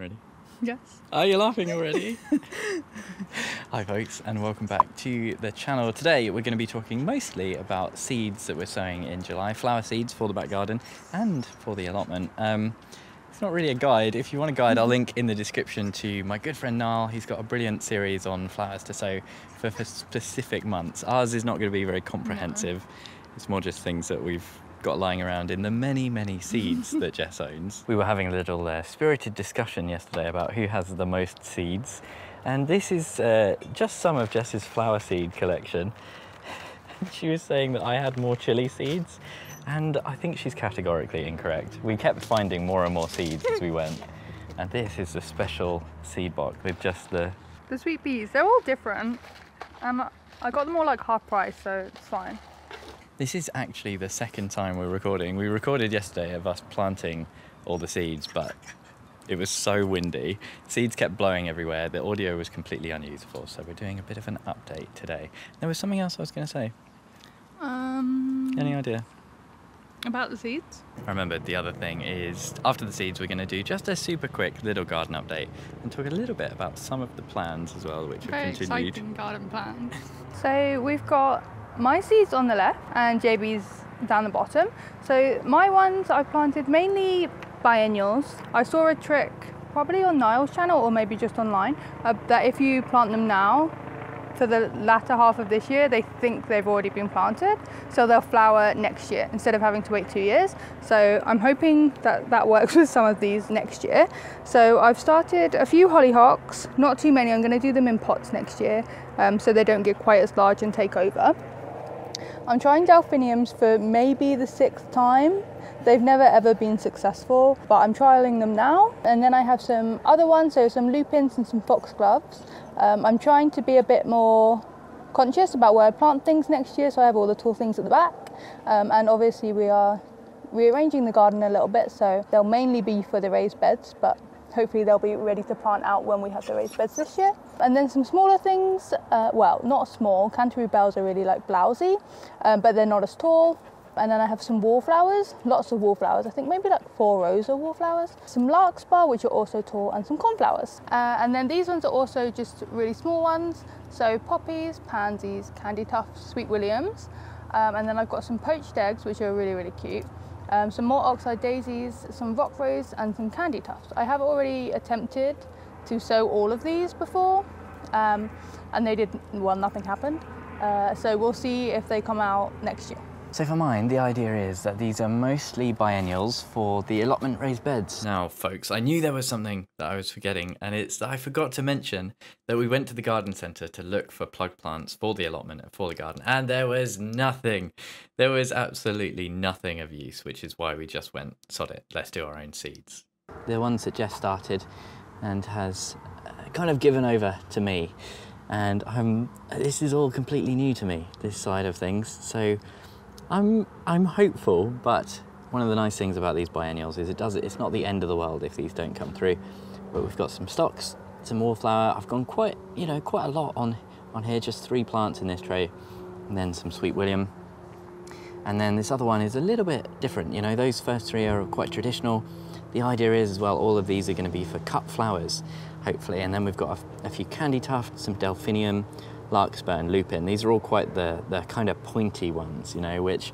Ready? Yes. Are you laughing already? Hi, folks, and welcome back to the channel. Today, we're going to be talking mostly about seeds that we're sowing in July, flower seeds for the back garden and for the allotment. Um, it's not really a guide. If you want a guide, I'll link in the description to my good friend Niall. He's got a brilliant series on flowers to sow for, for specific months. Ours is not going to be very comprehensive. It's more just things that we've got lying around in the many, many seeds that Jess owns. We were having a little uh, spirited discussion yesterday about who has the most seeds. And this is uh, just some of Jess's flower seed collection. she was saying that I had more chili seeds, and I think she's categorically incorrect. We kept finding more and more seeds as we went. And this is a special seed box with just the The sweet peas, they're all different. Um, I got them all like half price, so it's fine. This is actually the second time we're recording. We recorded yesterday of us planting all the seeds, but it was so windy. Seeds kept blowing everywhere. The audio was completely unusable, so we're doing a bit of an update today. There was something else I was going to say. Um, Any idea? about the seeds? I remembered the other thing is after the seeds, we're going to do just a super quick little garden update and talk a little bit about some of the plans as well, which have Very continued. exciting garden plans. So we've got my seeds on the left and JB's down the bottom. So my ones I planted mainly biennials. I saw a trick probably on Niall's channel or maybe just online uh, that if you plant them now for the latter half of this year, they think they've already been planted, so they'll flower next year instead of having to wait two years. So I'm hoping that that works with some of these next year. So I've started a few hollyhocks, not too many. I'm going to do them in pots next year, um, so they don't get quite as large and take over. I'm trying delphiniums for maybe the sixth time. They've never ever been successful, but I'm trialing them now. And then I have some other ones, so some lupins and some foxgloves. Um, I'm trying to be a bit more conscious about where I plant things next year, so I have all the tall things at the back. Um, and obviously, we are rearranging the garden a little bit, so they'll mainly be for the raised beds, but hopefully they'll be ready to plant out when we have the raised beds this year. And then some smaller things, uh, well, not small, Canterbury bells are really like blousy, um, but they're not as tall. And then I have some wallflowers, lots of wallflowers, I think maybe like four rows of wallflowers, some larkspur, which are also tall, and some cornflowers. Uh, and then these ones are also just really small ones, so poppies, pansies, candy tufts, sweet williams. Um, and then I've got some poached eggs, which are really, really cute um, some more oxeye daisies, some rock rose, and some candy tufts. I have already attempted to sow all of these before, um, and they did well. Nothing happened. Uh, so we'll see if they come out next year. So for mine, the idea is that these are mostly biennials for the allotment raised beds. Now, folks, I knew there was something that I was forgetting, and it's that I forgot to mention that we went to the garden centre to look for plug plants for the allotment and for the garden, and there was nothing. There was absolutely nothing of use, which is why we just went, sod it, let's do our own seeds. The ones that Jess started and has uh, kind of given over to me, and I'm, this is all completely new to me, this side of things, so I'm I'm hopeful, but one of the nice things about these biennials is it does it's not the end of the world if these don't come through. But we've got some stocks, some wallflower. I've gone quite you know quite a lot on on here, just three plants in this tray, and then some sweet William. And then this other one is a little bit different. You know, those first three are quite traditional. The idea is as well, all of these are going to be for cut flowers, hopefully. And then we've got a, a few candy tufts, some delphinium, larkspur and lupin. These are all quite the, the kind of pointy ones, you know, which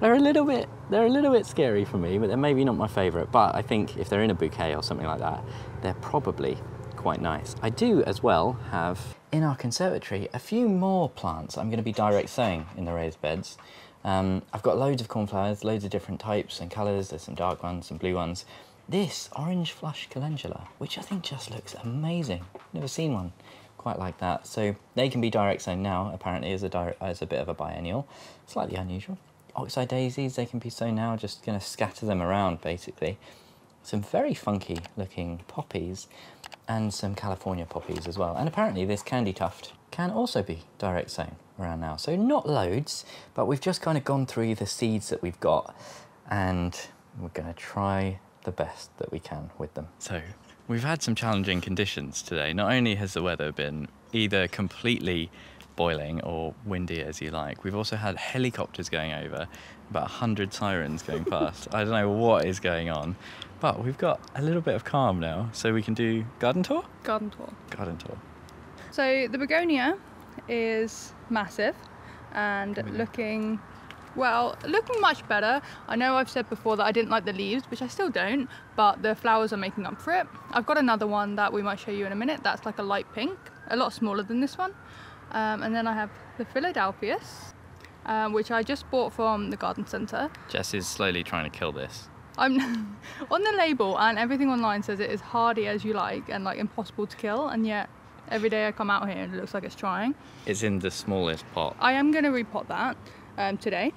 they're a little bit they're a little bit scary for me, but they're maybe not my favourite. But I think if they're in a bouquet or something like that, they're probably quite nice. I do as well have in our conservatory a few more plants I'm going to be direct sowing in the raised beds. Um, I've got loads of cornflowers, loads of different types and colours. There's some dark ones, some blue ones. This orange flush calendula, which I think just looks amazing. Never seen one quite like that. So they can be direct sown now, apparently, as a, direct, as a bit of a biennial. Slightly unusual. Oxeye daisies, they can be sown now, just going to scatter them around, basically. Some very funky looking poppies and some California poppies as well. And apparently this candy tuft can also be direct sown around now. So not loads, but we've just kind of gone through the seeds that we've got and we're going to try the best that we can with them. So we've had some challenging conditions today. Not only has the weather been either completely boiling or windy as you like, we've also had helicopters going over, about 100 sirens going past. I don't know what is going on, But we've got a little bit of calm now, so we can do garden tour? Garden tour. Garden tour. So the begonia is massive and looking well, looking much better. I know I've said before that I didn't like the leaves, which I still don't, but the flowers are making up for it. I've got another one that we might show you in a minute. That's like a light pink, a lot smaller than this one. Um, and then I have the Philadelphias, um, which I just bought from the garden centre. Jess is slowly trying to kill this. I'm on the label and everything online says it is hardy as you like and like impossible to kill, and yet every day I come out here and it looks like it's trying. It's in the smallest pot. I am going to repot that um, today.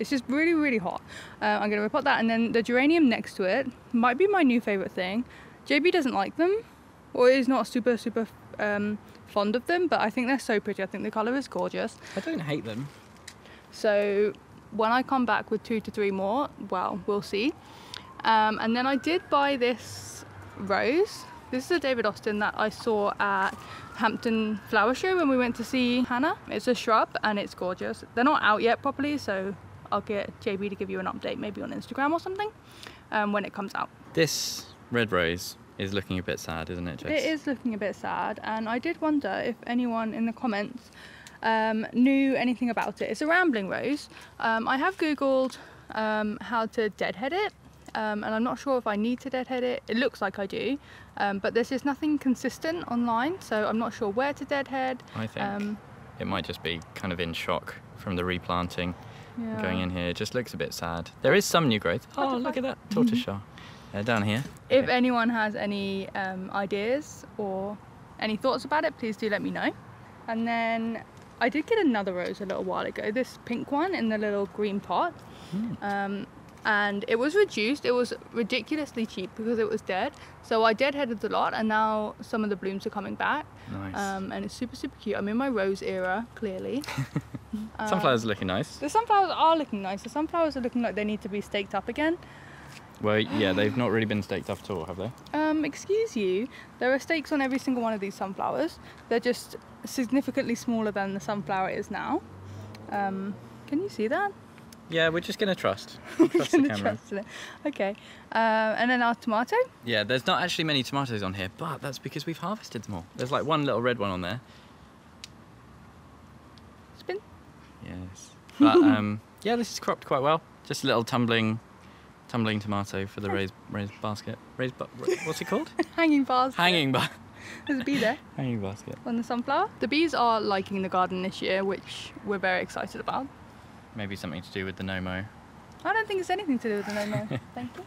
It's just really, really hot. Uh, I'm going to repot that, and then the geranium next to it might be my new favourite thing. JB doesn't like them, or is not super, super um, fond of them, but I think they're so pretty. I think the colour is gorgeous. I don't hate them. So when I come back with two to three more, well, we'll see. Um, and then I did buy this rose. This is a David Austin that I saw at Hampton Flower Show when we went to see Hannah. It's a shrub and it's gorgeous. They're not out yet properly, so I'll get JB to give you an update maybe on Instagram or something um, when it comes out. This red rose is looking a bit sad, isn't it, Jess? It is looking a bit sad, and I did wonder if anyone in the comments um, knew anything about it. It's a rambling rose. Um, I have googled um, how to deadhead it, um, and I'm not sure if I need to deadhead it. It looks like I do, um, but there's just nothing consistent online, so I'm not sure where to deadhead. I think Um, it might just be kind of in shock from the replanting going in here. It just looks a bit sad. There is some new growth. Oh, look at that tortoiseshell uh, down here. If Okay. anyone has any um, ideas or any thoughts about it, please do let me know. And then I did get another rose a little while ago, this pink one in the little green pot. Hmm. Um, and it was reduced, it was ridiculously cheap because it was dead. So I deadheaded a lot, and now some of the blooms are coming back. Nice. Um, and it's super, super cute. I'm in my rose era, clearly. Um, Sunflowers are looking nice. The sunflowers are looking nice. The sunflowers are looking like they need to be staked up again. Well, yeah, they've not really been staked up at all, have they? Um, excuse you, there are stakes on every single one of these sunflowers. They're just significantly smaller than the sunflower is now. Um, can you see that? Yeah, we're just gonna trust. Trust the camera. trust it. Okay. Uh, and then our tomato. Yeah, there's not actually many tomatoes on here, but that's because we've harvested them all. There's like one little red one on there. Yes. But um, yeah, this is cropped quite well. Just a little tumbling, tumbling tomato for the raised raised basket. Raised, ba- ra- what's it called? Hanging bars. Hanging ba- There's a bee there hanging basket. on the sunflower. The bees are liking the garden this year, which we're very excited about. Maybe something to do with the No Mow. I don't think it's anything to do with the no Thank you.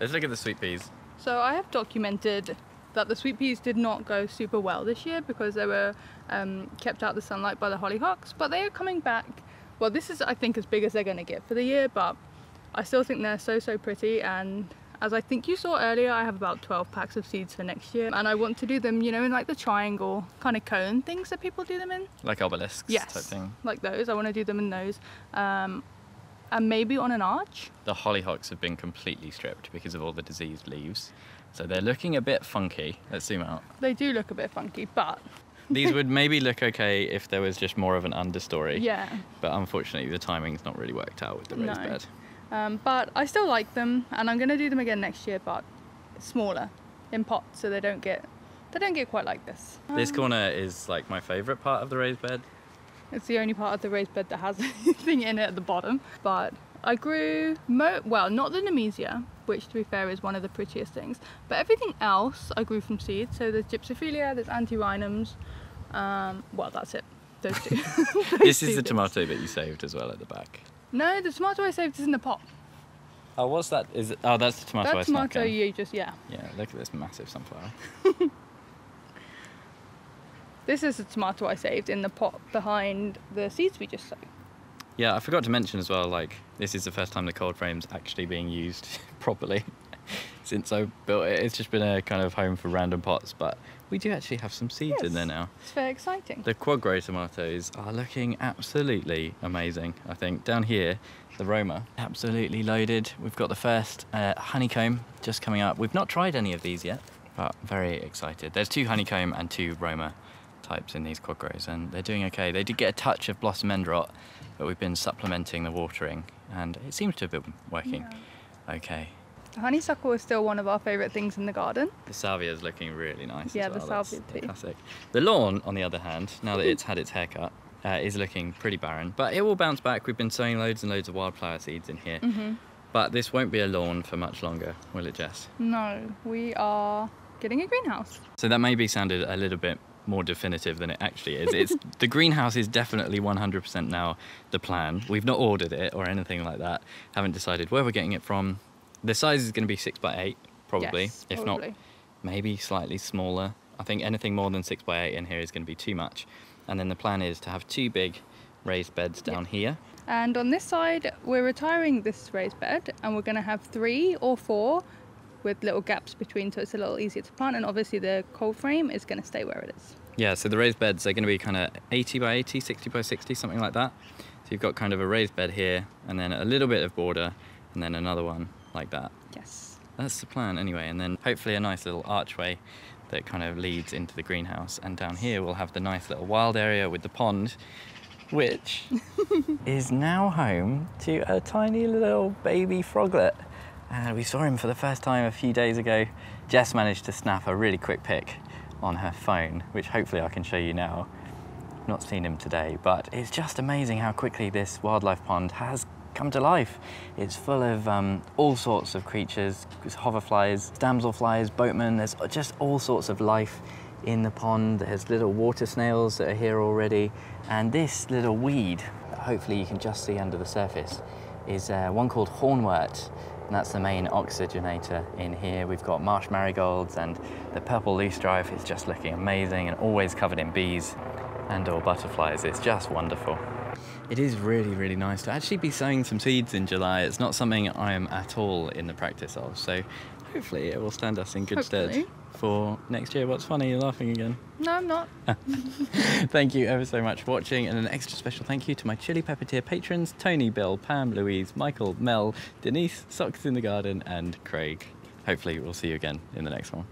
Let's look at the sweet peas. So I have documented that the sweet peas did not go super well this year because they were um, kept out of the sunlight by the hollyhocks, but they are coming back. Well, this is I think as big as they're going to get for the year, but I still think they're so so pretty. And as I think you saw earlier, I have about 12 packs of seeds for next year, and I want to do them, you know, in like the triangle kind of cone things that people do them in, Like obelisks Yes. type thing. like those. I want to do them in those, um, and maybe on an arch. The hollyhocks have been completely stripped because of all the diseased leaves. So they're looking a bit funky. Let's zoom out. They do look a bit funky, but These would maybe look okay if there was just more of an understory. yeah. But unfortunately, the timing's not really worked out with the raised No. bed. Um, but I still like them, and I'm going to do them again next year, but smaller in pots, so they don't get they don't get quite like this. This Um, corner is like my favourite part of the raised bed. It's the only part of the raised bed that has anything in it at the bottom. But I grew mo- well, not the Nemesia, which to be fair is one of the prettiest things, but everything else I grew from seed. So there's Gypsophilia, there's Antirrhinums. Um, well, that's it. Those two. Those This two is the bits. tomato that you saved as well at the back. No, the tomato I saved is in the pot. Oh, what's that? Is it, oh, that's the tomato I that snapped tomato you just yeah. Yeah, look at this massive sunflower. This is the tomato I saved in the pot behind the seeds we just sowed. Yeah, I forgot to mention as well, like, this is the first time the cold frame's actually being used properly since I built it. It's just been a kind of home for random pots, but we do actually have some seeds in there now. It's very exciting. The Quadgrow tomatoes are looking absolutely amazing. I think down here, the Roma, absolutely loaded. We've got the first uh, honeycomb just coming up. We've not tried any of these yet, but very excited. There's two honeycomb and two Roma types in these Quadgrows, and they're doing okay. They did get a touch of blossom end rot, but we've been supplementing the watering, and it seems to have been working okay. The honeysuckle is still one of our favourite things in the garden. The salvia is looking really nice. Yeah, as the well. That's salvia too. Classic. The lawn, on the other hand, now that it's had its haircut, uh, is looking pretty barren, but it will bounce back. We've been sowing loads and loads of wildflower seeds in here, hmm but this won't be a lawn for much longer, will it, Jess? No, we are getting a greenhouse. So that maybe sounded a little bit more definitive than it actually is. It's the greenhouse is definitely 100% now the plan. We've not ordered it or anything like that. Haven't decided where we're getting it from. The size is going to be six by eight, probably. Yes, if probably. not, maybe slightly smaller. I think anything more than six by eight in here is going to be too much. And then the plan is to have two big raised beds Yeah. down here. And on this side, we're retiring this raised bed and we're going to have three or four with little gaps between so it's a little easier to plant. And obviously, the cold frame is going to stay where it is. Yeah, so the raised beds are going to be kind of 80 by 80, 60 by 60, something like that. So you've got kind of a raised bed here, and then a little bit of border, and then another one like that. Yes. That's the plan anyway, and then hopefully a nice little archway that kind of leads into the greenhouse. And down here we'll have the nice little wild area with the pond, which is now home to a tiny little baby froglet. And we saw him for the first time a few days ago. Jess managed to snap a really quick pic on her phone, which hopefully I can show you now. Not seen him today, but it's just amazing how quickly this wildlife pond has come to life. It's full of um, all sorts of creatures, hoverflies, damselflies, boatmen, there's just all sorts of life in the pond. There's little water snails that are here already. And this little weed, hopefully you can just see under the surface, is uh, one called hornwort. And that's the main oxygenator in here. We've got marsh marigolds and the purple loosestrife is just looking amazing and always covered in bees and or butterflies. It's just wonderful. It is really, really nice to actually be sowing some seeds in July. It's not something I am at all in the practice of. So hopefully it will stand us in good stead for next year. What's funny? You're laughing again. No, I'm not. thank you ever so much for watching, and an extra special thank you to my Chili Pepper tier patrons Tony, Bill, Pam, Louise, Michael, Mel, Denise, Socks in the Garden, and Craig. Hopefully, we'll see you again in the next one.